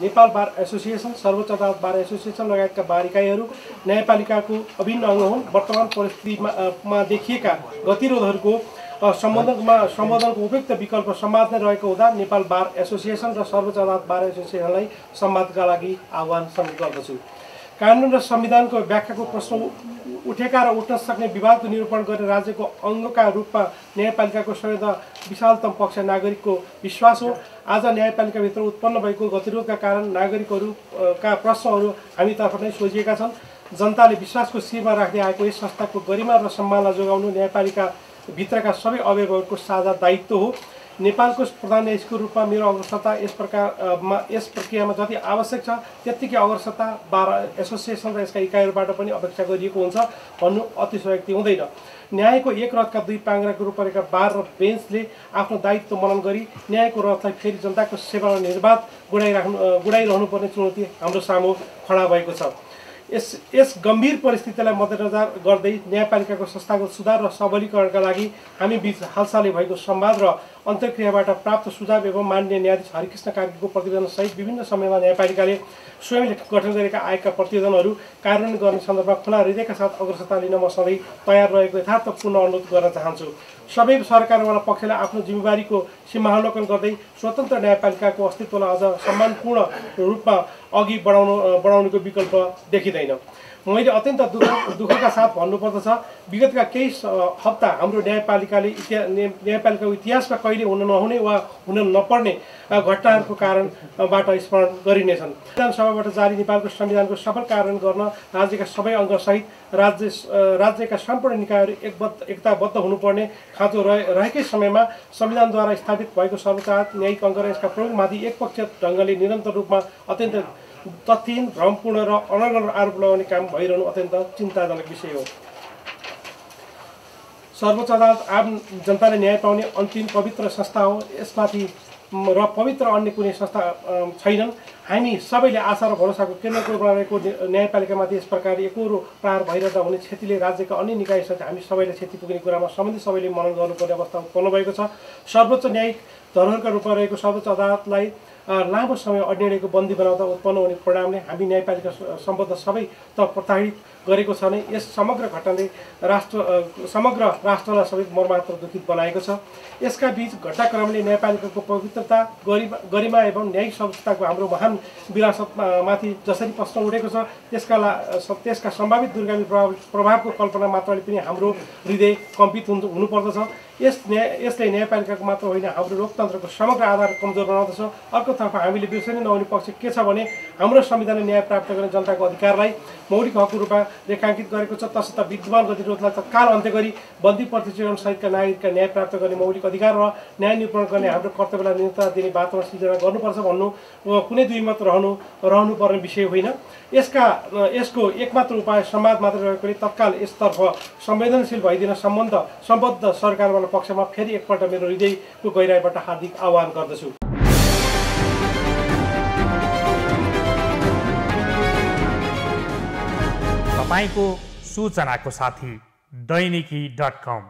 नेपाल बार association सर्वोच्च अदालत बार association लगायतका बार इकाइहरू न्यायपालिकाको अभिन्न अङ्ग हुन्। वर्तमान परिस्थितिमा देखिएका गतिरोधहरूको सम्बोधनमा सम्बोधनको उपयुक्त विकल्प संवाद नै रहेको हुँदा नेपाल बार एसोसिएसन र सर्वोच्च अदालत बार एसोसिएसनलाई संवादका लागि आह्वान समेत गर्दछु। कानुन र संविधानको व्याख्याको प्रश्न उठेका र उठ्न सक्ने विवादको निरूपण गर्ने राज्यको अङ्गका रूपमा न्यायपालिकाको सबैभन्दा विशालतम पक्ष नागरिकको विश्वास हो। आज न्यायपालिकाभित्र उत्पन्न भएको गतिरोधका कारण नागरिकहरू अ, का प्रश्नहरू हामीतर्फ नै सोझिएका छन्। जनताले विश्वासको शिरमा राख्दै आएको यस संस्थाको गरिमा र सम्मानलाई जोगाउनु न्यायपालिका भित्रका सबै अवयवहरूको साझा दायित्व हो। नेपालको प्रधान न्यायाधीशको रूपमा मेरो अग्रसरता यस प्रकार अ, मा यस प्रक्रियामा जति आवश्यक छ त्यत्तिकै अग्रसरता बार एसोसिएसन र यसका इकाइहरूबाट पनि अपेक्षा गरिएको हुन्छ भन्नु अतिशयोक्ति हुँदैन। न्यायको एक रथका दुई पाङ्राको रूप रहेका बार र बेन्चले आफ्नो दायित्व मनन गरी न्यायको रथलाई फेरि जनताको सेवा र निर्वाध गुडाइराख्नु अ, गुडाइरहनु पर्ने चुनौती हाम्रो सामु खडा भएको छ। यस यस गम्भीर परिस्थितिलाई मध्यनजर गर्दै न्यायपालिकाको संस्थागत सुधार र सबलीकरणका लागि हामी बिच हालसालै भएको संवाद र अन्तर्क्रियाबाट प्राप्त सुझाव एवं मान्य न्यायाधीश हरिकृष्ण कार्कीको प्रतिवेदनसहित विभिन्न समयमा न्यायपालिकाले स्वयंले गठन गरेका आएका प्रतिवेदनहरू कार्यान्वयन गर्ने सन्दर्भमा खुला हृदयका साथ अग्रसरता लिन म सधैँ तयार रहेको यथार्थपूर्ण अनुरोध गर्न चाहन्छु। सबै सरकारवाला पक्षले आफ्नो जिम्मेवारीको सीमावलोकन गर्दै स्वतन्त्र न्यायपालिकाको अस्तित्वलाई अझ सम्मानपूर्ण रूपमा अघि बढाउनु बढाउनुको विकल्प देखिँदैन। मैले अत्यन्त दुःख दुःखका साथ भन्नुपर्दछ विगतका केही हप्ता हाम्रो न्यायपालिकाले इतिहा न्याय- न्यायपालिकाको इतिहासमा कहिले हुन नहुने वा हुन नपर्ने घटनाहरूको कारणबाट स्मरण गरिनेछन्। विधानसभाबाट जारी नेपालको संविधानको सफल कार्यान्वयन गर्न राज्यका सबै अङ्गसहित राज्य राज्यका सम्पूर्ण निकायहरू एकबद्ध एकताबद्ध हुनुपर्ने खाँचो रहे रहेकै समयमा संविधानद्वारा स्थापित भएको सर्वोच्च न्यायिक अङ्ग र यसका प्रमुखमाथि एकपक्षीय ढङ्गले निरन्तर रूपमा अत्यन्त तथ्यहीन भ्रमपूर्ण र अनर्गल आरोप लगाउने काम भइरहनु अत्यन्त चिन्ताजनक विषय हो। सर्वोच्च अदालत आम जनताले न्याय पाउने अन्तिम पवित्र संस्था हो। यसमाथि र पवित्र अन्य कुनै संस्था छैनन्। हामी सबैले आशा र भरोसाको केन्द्रको रहेको न्या- न्यायपालिकामाथि यस प्रकारले एकरो प्रहार भइरहँदा हुने क्षतिले राज्यका अन्य निकायसँग हामी सबैले क्षति पुग्ने कुरामा सम्बन्धित सबैले मनन गर्नुपर्ने अवस्था उत्पन्न भएको छ। सर्वोच्च न्यायिक धरोहरका रूपमा रहेको सर्वोच्च अदालतलाई लामो समय अड्याइएको बन्दी बनाउँदा उत्पन्न हुने परिणामले हामी न्यायपालिका सम्बद्ध सबै त प्रताडित गरेको छ भने यस समग्र घटनाले राष्ट्र समग्र राष्ट्रलाई सबै मर्मात्र दुखित बनाएको छ। यसका बीच घटनाक्रमले न्यायपालिकाको पवित्रता गरिमा गरिमा एवं न्यायिक संस्थाको हाम्रो महान विरासतमा माथि जसरी प्रश्न उठेको छ त्यसका ला त्यसका सम्भावित दुर्गामी प्रभाव प्रभावको कल्पना मात्रले पनि हाम्रो हृदय कम्पित हुनु हुनुपर्दछ। यस न्याय यसले न्यायपालिकाको मात्र होइन हाम्रो लोकतन्त्रको समग्र आधार कमजोर बनाउँदछ। अर्कोतर्फ हामीले बिर्सनै नहुने पक्ष के छ भने हाम्रो संविधानले न्याय प्राप्त गर्ने जनताको अधिकारलाई मौलिक हकको रूपमा रेखाङ्कित गरेको छ तसर्थ विद्यमान गतिरोधलाई तत्काल अन्त्य गरी बन्दी सहितका नागरिकका न्याय प्राप्त गर्ने मौलिक अधिकार र न्याय निरूपण गर्ने हाम्रो कर्तव्यलाई निरन्तर दिने वातावरण सिर्जना गर्नुपर्छ भन्नु कुनै दुई मत रहनु रहनुपर्ने विषय होइन। यसका यसको एकमात्र उपाय संवाद मात्र रहेकोले तत्काल यसतर्फ संवेदनशील भइदिन सम्बन्ध सम्बद्ध पक्षमा फेरि एकपल्ट मेरो हृदयको गहिराइबाट हार्दिक आह्वान गर्दछु। तपाईँको सूचनाको साथी दैनिकी डट कम।